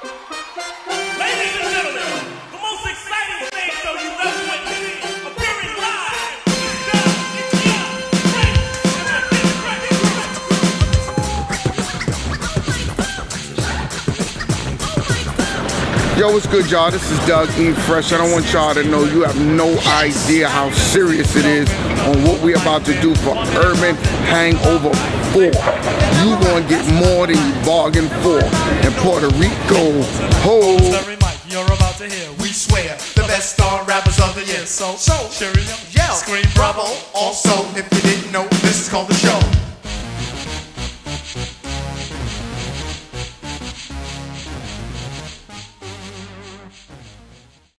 Ladies Yo, what's good, y'all? This is Doug E. Fresh. I don't want y'all to know you have no idea how serious it is on what we're about to do for Urban Hangover 4. You gonna get more than you bargained for in Puerto Rico. Ho! You're about to hear. We swear the best star rappers of the year. So, so, cheerio, Yell, scream bravo. bravo. Also, if you